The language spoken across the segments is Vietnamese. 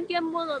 bên kia mua rồi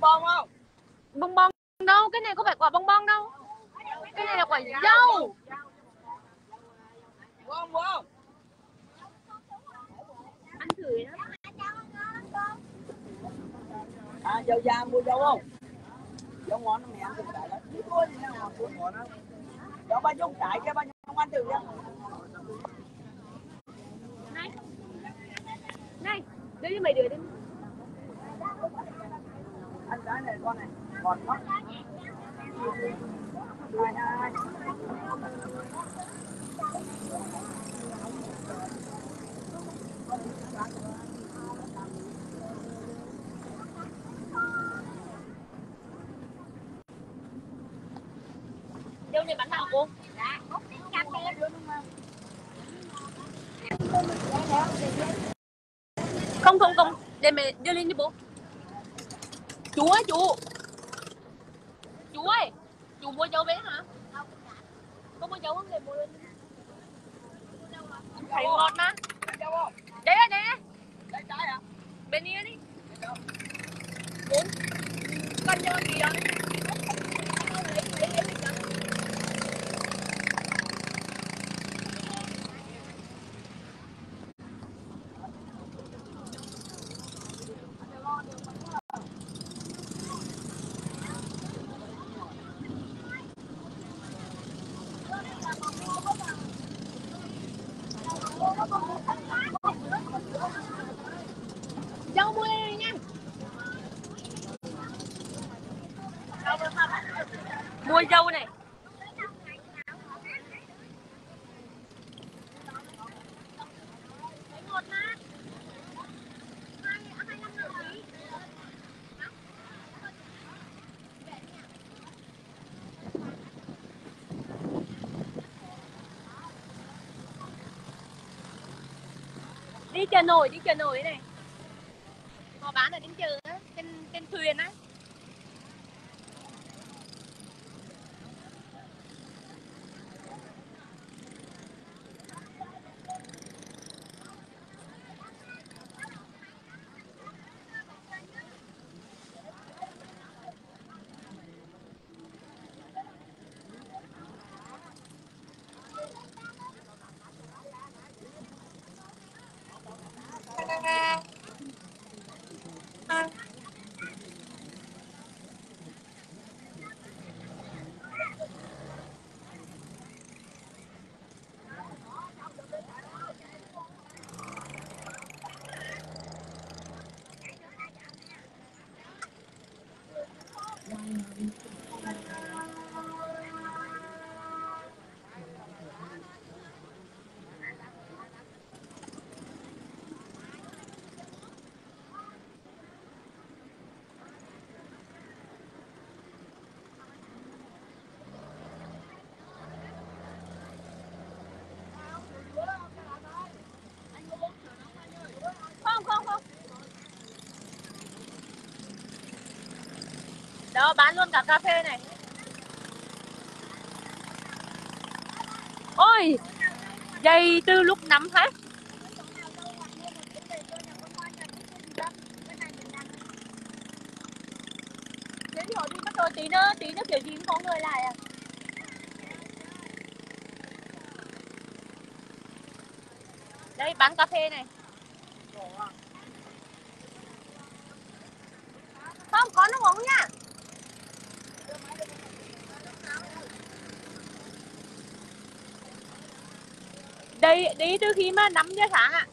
bông bông không? bông bông đâu cái này có phải quả bông bông đâu cái này là quả dâu Bông bông. ăn thử đó À, dâu da mua dâu không? Dâu ngon mẹ ăn từng đại lắm. Chứ gì đâu ngon đâu. Dâu ba dung đại cái ba dung ăn từ nha. này này đưa cho mày đứa đi Ăn cái này, con này. Còn lắm Hai hai. dâu này bán nào cô không không không để mẹ đưa lên đi bố chú ơi chú. Chú ơi chú mua dâu bé hả? Có mua dâu không? Để mua lên thấy ngọt mà. Không? đây đây. Đây trái hả? bên kia đi bốn con dâu gì đó dâu mua lên nha mua dâu này. Đi chờ nổi, đi chờ nổi này. Họ bán ở trên chợ trên trên thuyền á. Đó, bán luôn cả cà phê này. Ôi, dây từ lúc năm hả Thế họ đi mất rồi tí nữa tí nữa kiểu gì cũng có người lại à. Đây, bán cà phê này. Không, có nước uống nha. Đi đi từ khi mà 5 giờ sáng ạ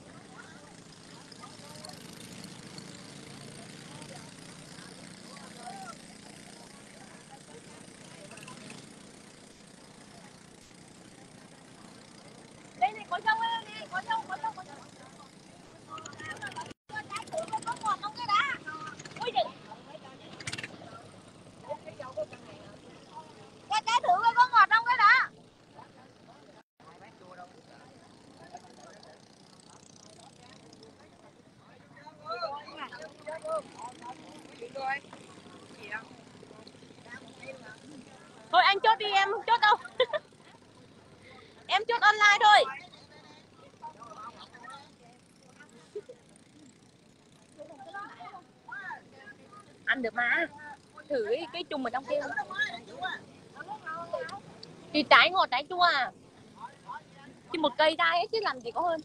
đây này có dâu đây này có dâu có dâu có dâu Ui giời. Cái trái thử coi có ngọt không cái đó Thôi anh chốt đi em không chốt đâu Em chốt online thôi Ăn được mà Thử cái, cái chung ở trong kia. Thì trái ngọt, trái chua à? Chỉ một cây ra ấy, chứ làm gì có hơn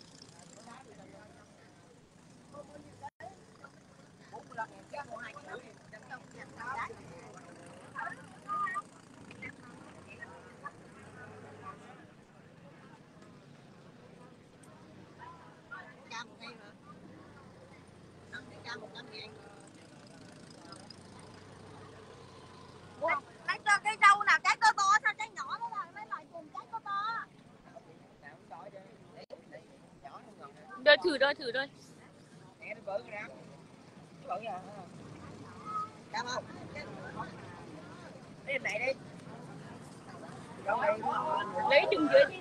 Lấy cho cái rau nào trái to to sao trái nhỏ đó là mấy loại cùng trái to to. Đưa thử thôi thử này đi. Này Lấy chừng dưới đi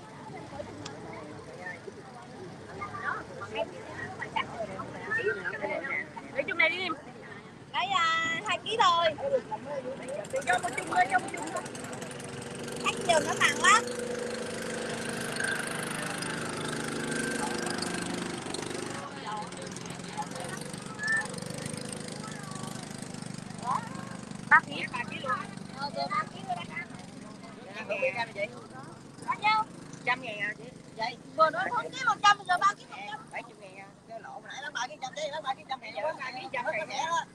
Lấy chung này đi em Lấy à, 2 kg thôi. cho một chung cho một chung thôi. Khách đường nó nặng lắm. Ba ký ba rồi 3 kg rồi đó. Trăm ngàn chị. Bao nhiêu? Trăm ngàn à chị. Vậy. Vừa nói không ký một trăm giờ ba ký một trăm bảy chục ngàn à. cái lỗ nãy nó ba ký trăm đi nó ba ký trăm ngàn ba ký trăm ngàn đó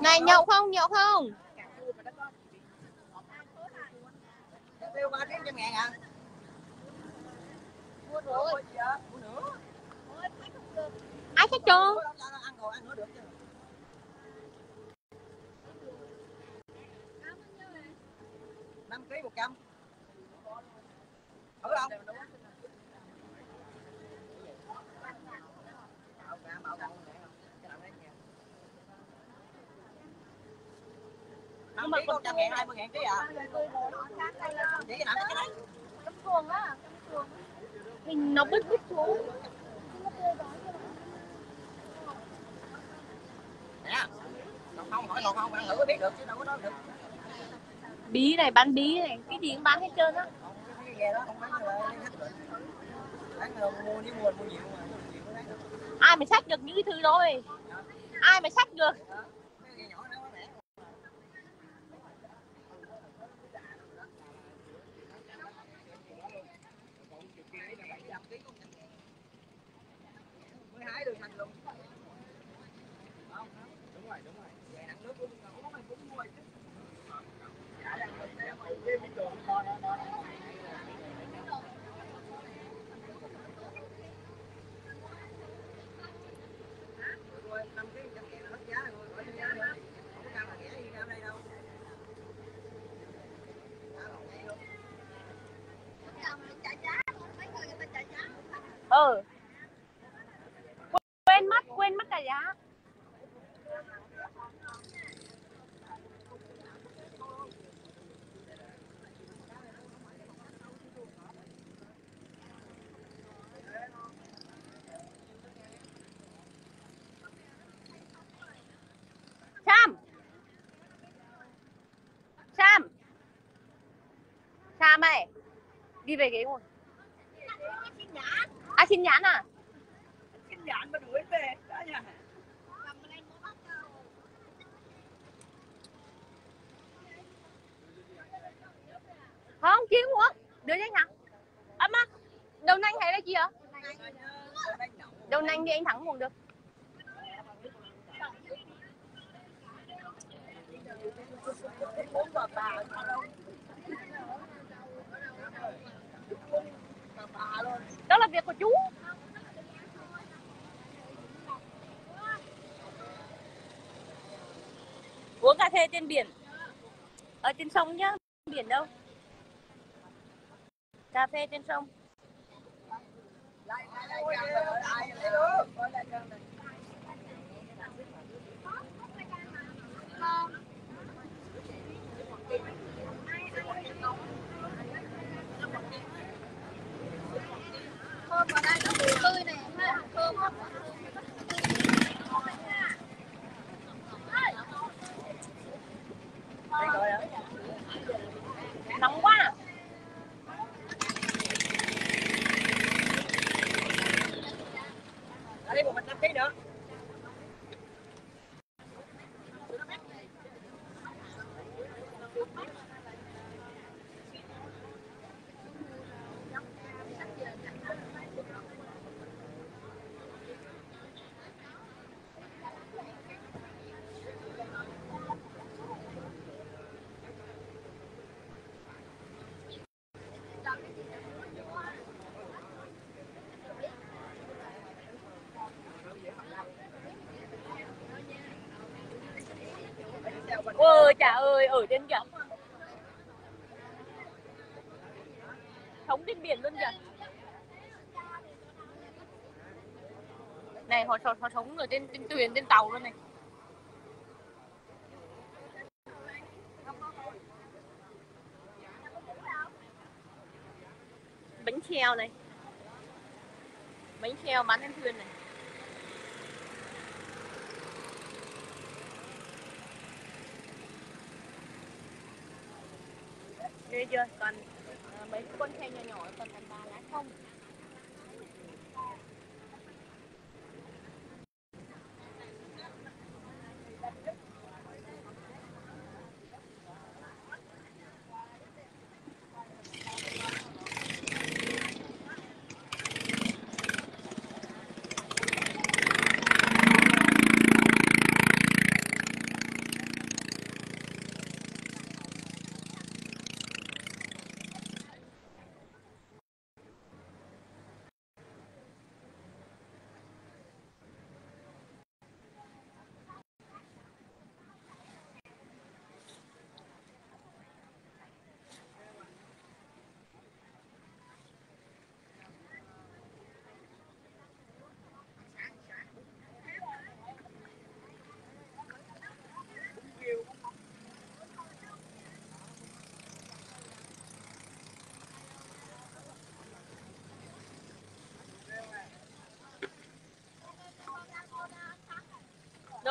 Này, nhậu không nhậu không tiêu ba cái trăm ngàn à Mua nữa được chứ năm ký một trăm thử không. Năm ký có trăm ngàn, hai mươi ngàn ký à? Chỉ cái nào cái đấy? Mình nó bứt bứt xuống Nè, còn không hỏi còn không ăn thử biết được chứ đâu có nói được. Bí này bán bí này Cái gì cũng bán hết trơn á. Ai mà xách được những cái thứ đó rồi Ai mà xách được ờ. Quên mất quên mất cả giá. Sam. Sam. Sam này Đi về ghế ngồi à xin nhãn à? Xin nhãn mà đuổi về bắp cho. không chiên quá đưa cho anh thắng. Ấm á đậu nành hay là gì ạ? Đậu nành thì anh thắng cũng được. Bốn bà bà luôn. đó là việc của chú uống cà phê trên biển ở trên sông nhá, biển đâu cà phê trên sông Thank you lại càng rồi, ai lại được. Coi lại càng này. Thơm ở đây nó mùi tươi này. Thơm lắm. Đây rồi á. nóng quá Ở đây một mình 5 kg nữa ôi trời ơi ở trên kìa. Sống trên biển luôn kìa. Này họ, họ, họ sống ở trên, trên thuyền trên tàu luôn này. Bánh treo này. Bánh treo bán trên thuyền này. Ghê chưa? Còn mấy con xe nhỏ nhỏ còn thành ba lá không.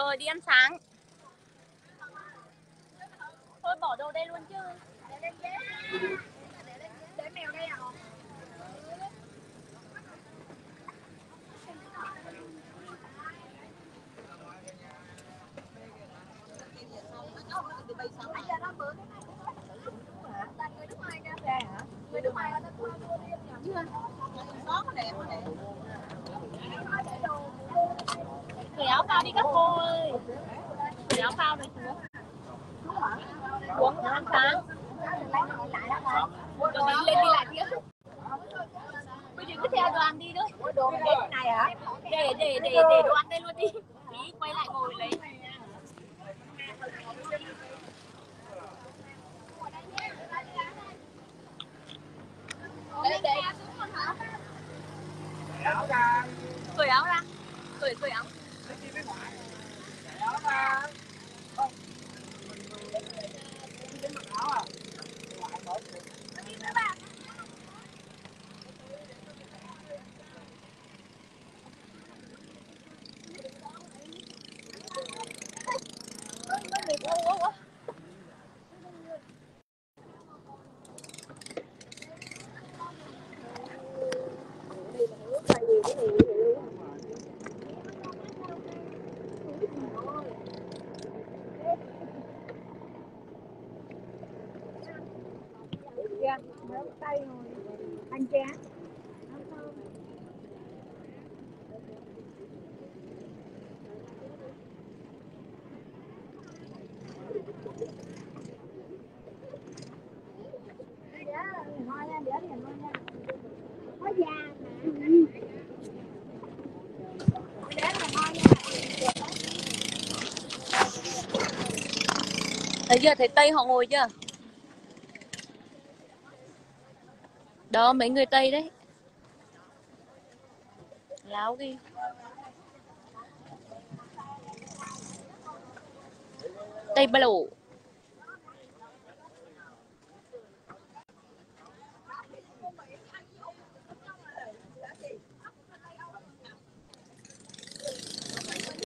Rồi đi ăn sáng. Thôi bỏ đồ đây luôn chứ. Để mèo đây à? Bây giờ Để mèo đây à? người nước ngoài nha. Người nước ngoài người ta mua đi chưa? Có cái đẹp, cái đẹp. Cởi áo phao đi các cô ơi. Cởi áo phao này xuống. Xuống ăn sáng. Rồi mình lên đi lại tiếp. Bây giờ cứ theo đoàn đi thôi. Đồ cái này hả? Để để để để đồ ăn đây luôn đi. Tí quay lại ngồi lấy. Đây đây. Áo ra. Cởi áo ra. Cởi cởi áo. Lấy chi với ngoại. Áo ra. Không. Đến mặc áo à. Ngoại mở cửa. kìa nấu tay rồi anh chén Nấu thơm. Đĩa ngon nha, đĩa thì ngon nha. Có da mà. Đĩa là ngon nha. Thấy chưa? Thấy Tây họ ngồi chưa? Đó, mấy người Tây đấy. Láo đi. Tây ba lỗ.